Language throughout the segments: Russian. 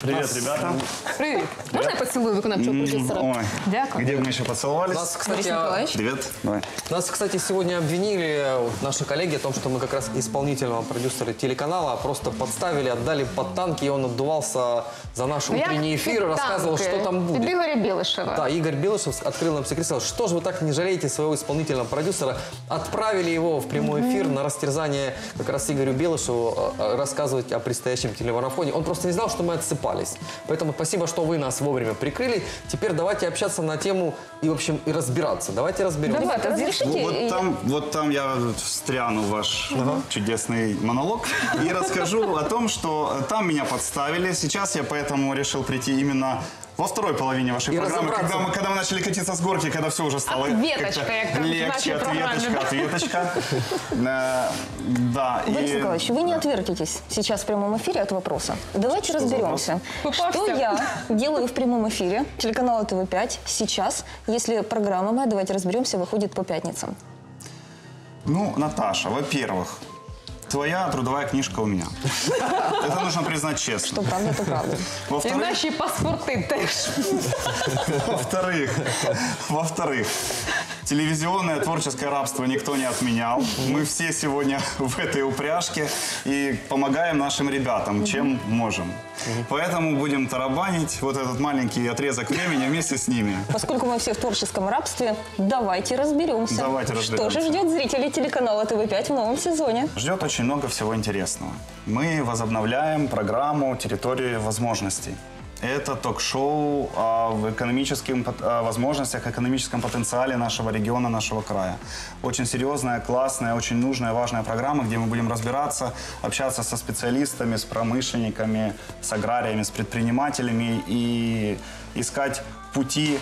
Привет, ребята. Привіт. Можна я поцілую виконавчого продюсера? Ой, Дякую. где бы мы еще поцеловались? Нас, Борис кстати, а- Николаевич. Привет. Давай. нас, кстати, сегодня обвинили вот, наши коллеги о том, что мы как раз исполнительного продюсера телеканала просто подставили, отдали под танки, и он отдувался за наш Ну, як утренний эфир, під рассказывал, танки? что там Під будет. Ігоря Білишева. Да, Игорь Белышев открыл нам секрет, сказал, что же вы так не жалеете своего исполнительного продюсера, отправили его в прямой эфир на растерзание как раз Игорю Белышеву э, э, рассказывать о предстоящем телемарафоне. Он просто не знал, что мы отсыпались. Поэтому спасибо, что вы нас вовремя прикрыли. Теперь давайте общаться на тему и, в общем, и разбираться. Давайте разберемся. Давайте, разрешите? Ну, вот, там, вот там я встряну ваш чудесный монолог и расскажу о том, что там меня подставили. Сейчас я поэтому решил прийти именно во второй половине вашей И программы, разобраться. когда мы, когда мы начали катиться с горки, когда все уже стало Ответочка, как-то как там в легче, нашей ответочка, ответочка. Э, Да, Борис и- Николаевич, вы не отвертитесь сейчас в прямом эфире от вопроса. Давайте разберемся, что я делаю в прямом эфире телеканала ТВ5 сейчас, если программа моя «Давайте разберемся» выходит по пятницам. Ну, Наташа, во-первых, твоя трудовая книжка у меня. Это нужно признать честно. Что правда, то правда. Наші паспорти теж. Во-вторых, во-вторых, телевизионное творческое рабство никто не отменял. Мы все сегодня в этой упряжке и помогаем нашим ребятам, чем можем. Поэтому будем тарабанить вот этот маленький отрезок времени вместе с ними. Поскольку мы все в творческом рабстве, давайте разберемся. Давайте разберемся. Что же ждет зрителей телеканала ТВ5 в новом сезоне? Ждет очень много всего интересного. Мы возобновляем программу «Территория возможностей». Это ток-шоу о экономических возможностях, экономическом потенциале нашего региона, нашего края. Очень серьезная, классная, очень нужная, важная программа, где мы будем разбираться, общаться со специалистами, с промышленниками, с аграриями, с предпринимателями и искать пути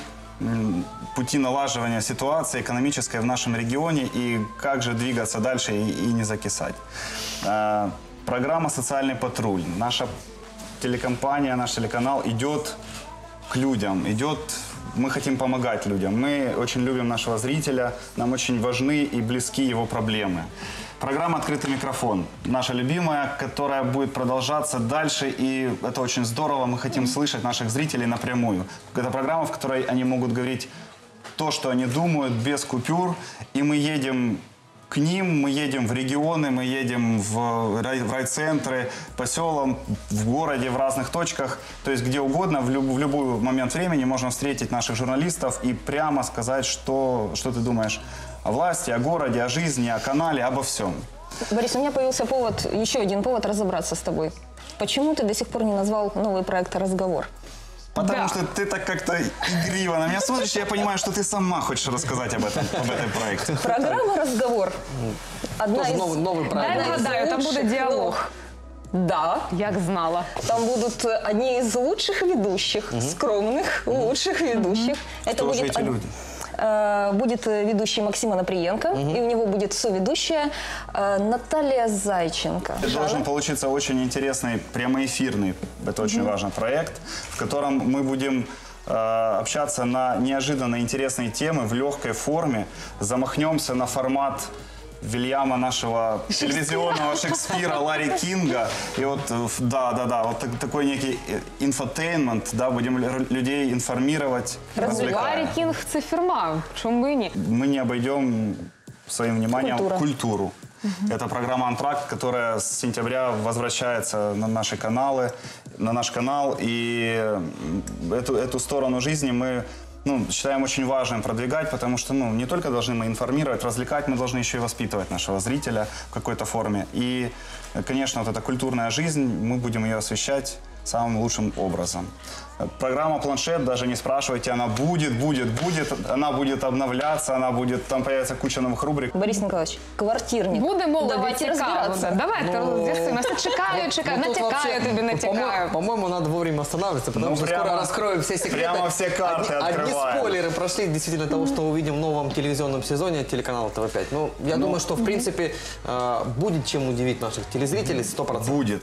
пути налаживания ситуации экономической в нашем регионе и как же двигаться дальше и, и не закисать. Э, Программа «Социальный патруль». Наша телекомпания, наш телеканал идет к людям, идет мы хотим помогать людям. Мы очень любим нашего зрителя, нам очень важны и близки его проблемы. Программа «Открытый микрофон» наша любимая, которая будет продолжаться дальше, и это очень здорово. Мы хотим слышать наших зрителей напрямую. Это программа, в которой они могут говорить то, что они думают, без купюр, и мы едем к ним, мы едем в регионы, мы едем в, рай- в райцентры, по селам, в городе, в разных точках. То есть где угодно, в, люб- в любой момент времени можно встретить наших журналистов и прямо сказать, что, что ты думаешь о власти, о городе, о жизни, о канале, обо всем. Борис, у меня появился повод, еще один повод разобраться с тобой. Почему ты до сих пор не назвал новый проект «Разговор»? Потому Да. что ты так как-то игриво на меня смотришь, и я понимаю, что ты сама хочешь рассказать об этом, об этом проекте. Программа «Разговор». Одна Тоже из... новый, новый проект. вгадаю, там буде лучших діалог. новых. Да, Як знала. там будут э, одни из лучших ведущих, скромных лучших ведущих. Это Кто же будет эти люди? Э, Будет э, ведущий Максима Наприенко, и у него будет соведущая э, Наталья Зайченко. Это должен получиться очень интересный прямоэфирный, это очень важный проект, в котором мы будем общаться на неожиданно интересные темы в легкой форме, замахнемся на формат Вильяма нашего телевизионного Шекспира Ларри Кинга. И вот, э, в- да, да, да, вот так- такой некий э, инфотейнмент, да, будем лю- людей информировать, развлекать. Ларі Кінг це фірма. Чому і ні? Мы не обойдем своим вниманием Культура. культуру. Это программа «Антракт», которая с сентября возвращается на наши каналы, на наш канал. И м, эту, эту сторону жизни мы ну, считаем очень важным продвигать, потому что ну, не только должны мы информировать, развлекать, мы должны еще и воспитывать нашего зрителя в какой-то форме. И, конечно, вот эта культурная жизнь, мы будем ее освещать самым лучшим образом. Э, Программа «Планшет», даже не спрашивайте, она будет, будет, будет, она будет обновляться, она будет, там появится куча новых рубрик. Борис Николаевич, квартирник. Буде молоді Давайте цікаво. разбираться. Давайте Ну, роз'яснимо. Чекаю, чекаю, Ну, тут натякаю вообще, тобі, ну, натякаю. по-моему- По-моему, надо вовремя останавливаться, потому Ну, что прямо- скоро раскроем все секреты. прямо все карты одни, одни открываем. спойлеры прошли действительно того, что увидим в новом телевизионном сезоне телеканала ТВ5. Ну, я думаю, что, в принципе, э, будет чем удивить наших телезрителей 100%. Будет.